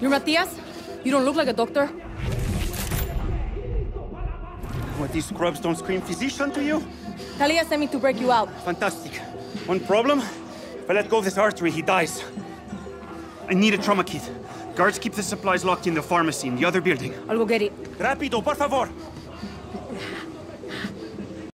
You're Matias? You don't look like a doctor. What, these scrubs don't scream physician to you? Talia sent me to break you out. Fantastic. One problem? If I let go of this artery, he dies. I need a trauma kit. Guards keep the supplies locked in the pharmacy in the other building. I'll go get it. Rápido, por favor!